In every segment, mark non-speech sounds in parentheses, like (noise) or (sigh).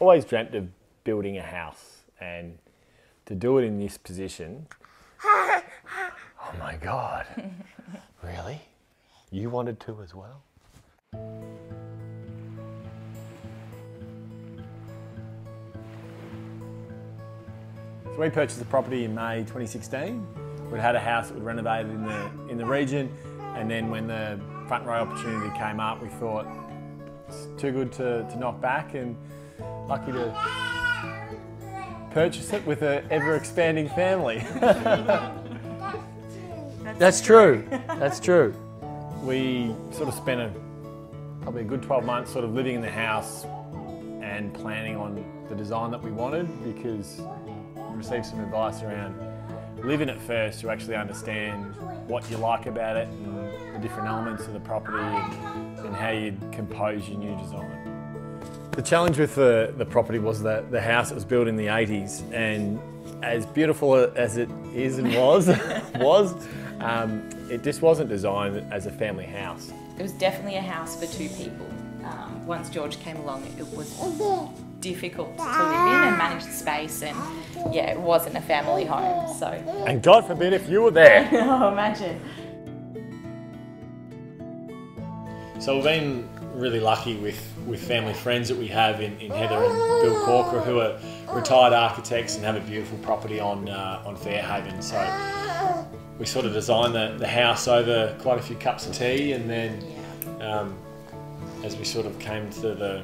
always dreamt of building a house and to do it in this position. (laughs) oh my God. (laughs) really? You wanted to as well? So we purchased the property in May 2016. We'd had a house that was renovated in the, in the region and then when the front row opportunity came up we thought it's too good to, to knock back and lucky to purchase it with an ever expanding family. That's true. (laughs) That's true. We sort of spent a, probably a good 12 months sort of living in the house and planning on the design that we wanted because we received some advice around live in it first to actually understand what you like about it and the different elements of the property and, and how you'd compose your new design. The challenge with the, the property was that the house was built in the 80s and as beautiful as it is and was, (laughs) was um, it just wasn't designed as a family house. It was definitely a house for two people. Um, once George came along, it was difficult to live in and manage the space, and yeah, it wasn't a family home. So, And God forbid if you were there. (laughs) oh, imagine. So we've been really lucky with, with family friends that we have in, in Heather and Bill Corker who are retired architects and have a beautiful property on, uh, on Fairhaven. So we sort of designed the, the house over quite a few cups of tea and then um, as we sort of came to the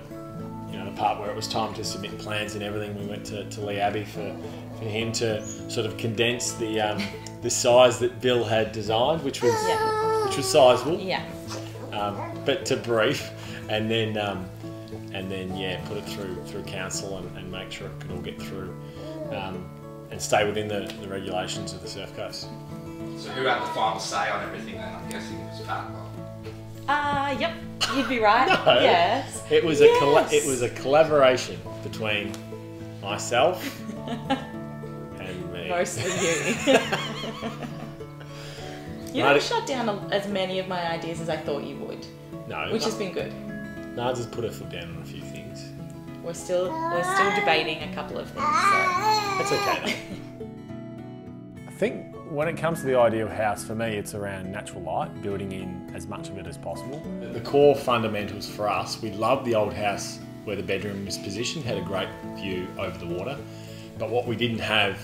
you know the part where it was time to submit plans and everything, we went to, to Lee Abbey for, for him to sort of condense the um, the size that Bill had designed, which was Yeah. which was sizable Yeah. um, but to brief and then um, and then yeah put it through through council and, and make sure it could all get through um, and stay within the, the regulations of the surf coast. So who had the final say on everything then? I'm guessing it was Pat. Well, Uh, yep, you'd be right. (laughs) No. Yes. It was a colla- Yes. it was a collaboration between myself (laughs) and me. Mostly you. (laughs) you Right. don't shut down as many of my ideas as I thought you would, no, which has been good. Nard has put her foot down on a few things. We're still we're still debating a couple of things. So. That's okay. I think when it comes to the ideal house, for me, it's around natural light, building in as much of it as possible. The core fundamentals for us, we love the old house where the bedroom was positioned, had a great view over the water. But what we didn't have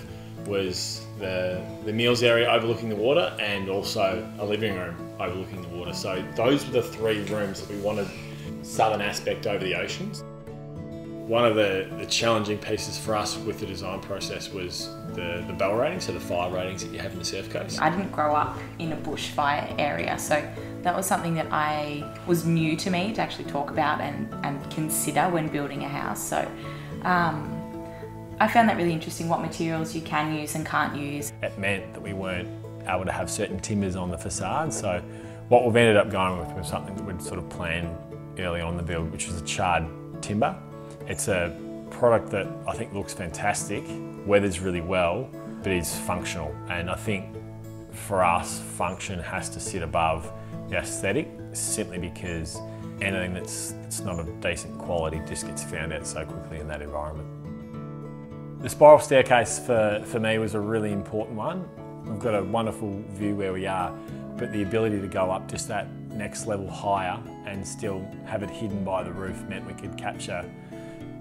was the, the meals area overlooking the water and also a living room overlooking the water. So those were the three rooms that we wanted southern aspect over the oceans. One of the, the challenging pieces for us with the design process was the, the BAL ratings, so the fire ratings that you have in the surf coast. I didn't grow up in a bushfire area, so that was something that I was new to me to actually talk about and, and consider when building a house. So um, I found that really interesting what materials you can use and can't use. It meant that we weren't able to have certain timbers on the facade, so what we've ended up going with was something that we'd sort of planned early on in the build, which was a charred timber. It's a product that I think looks fantastic, weathers really well, but is functional. And I think for us, function has to sit above the aesthetic simply because anything that's, that's not of decent quality just gets found out so quickly in that environment. The spiral staircase for, for me was a really important one. We've got a wonderful view where we are, but the ability to go up just that next level higher and still have it hidden by the roof meant we could capture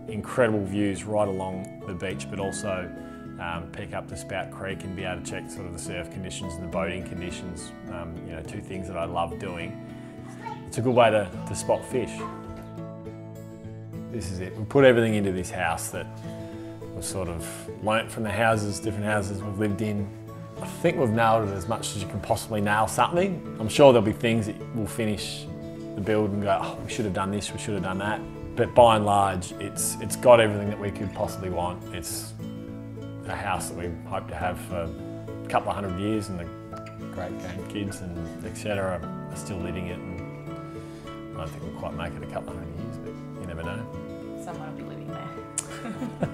incredible views right along the beach, but also um, pick up the Spout Creek and be able to check sort of the surf conditions and the boating conditions. Um, you know, two things that I love doing. It's a good way to, to spot fish. This is it. We put everything into this house that we've sort of learnt from the houses, different houses we've lived in. I think we've nailed it as much as you can possibly nail something. I'm sure there'll be things that we'll finish the build and go, oh, we should have done this, we should have done that. But by and large, it's it's got everything that we could possibly want. It's a house that we hope to have for a couple of hundred years, and the great grandkids and etc. are still living it. And I don't think we'll quite make it a couple of hundred years, but you never know. Someone will be living there. (laughs)